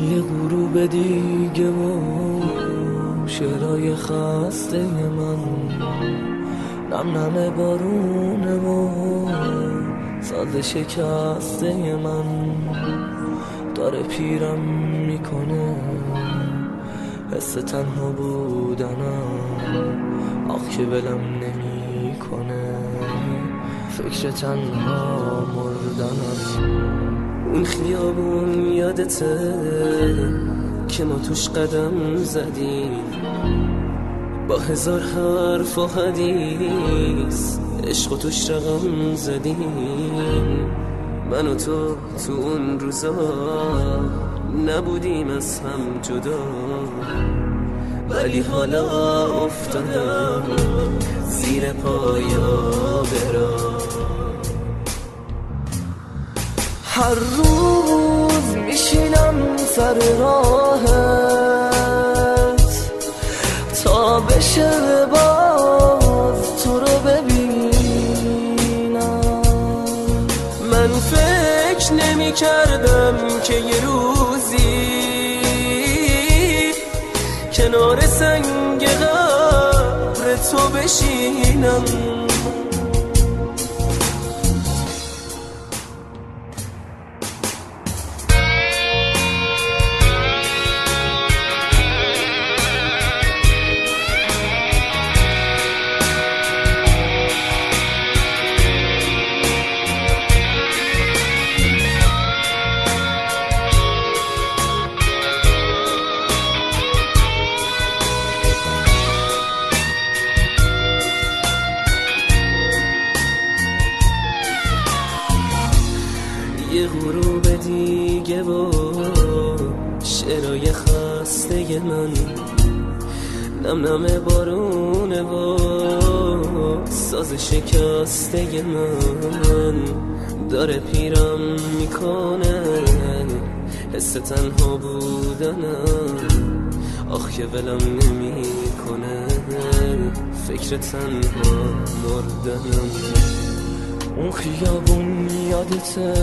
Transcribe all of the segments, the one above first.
یه غروب دیگه و شرای خسته من. نم نم بارونه و ساز شکسته من. داره پیرم می‌کنه حس تنها بودنم. آخ که بلم نمی‌کنه. فکر تنها مردنم اون خیابون یادته که ما توش قدم زدیم. با هزار حرف و حدیث عشق و توش رقم زدیم. من و تو تو اون روزا نبودیم از هم جدا. ولی حالا افتادم زیر پایا برا هر روز میشینم سر راهت. تا بشه باز تو رو ببینم. من فکر نمی کردم که یه روزی کنار سنگ قبر تو بشینم. غروب دیگه و شعرهای خسته من. نم نم بارونه و ساز شکسته من. داره پیرم می‌کنه حس تنها بودنم آخ که ولم نمی‌کنه فکر تنها مردنم. اون خیابون یادته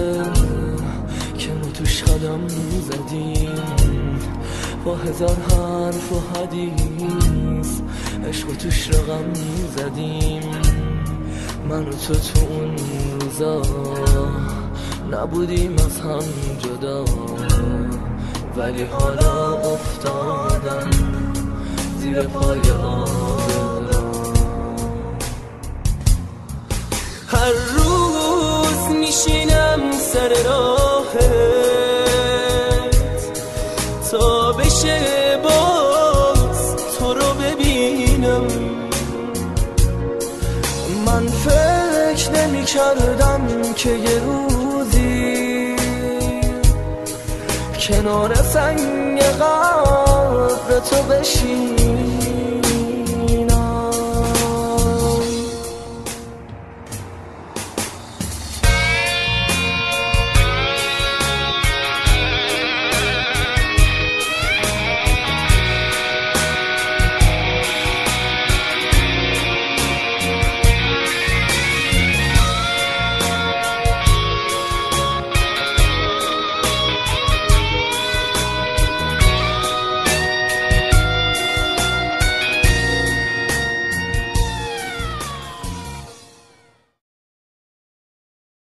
که ما توش قدم زدیم با هزار حرف و حدیث عشق و توش رقم زدیم من و تو تو اون روزا نبودیم از هم جدا. ولی حالا افتادم زیر پای آبرا هر میشینم سر راهت. تا بشه باز تو رو ببینم. من فکر نمی کردم که یه روزی کنار سنگ قبر تو بشینم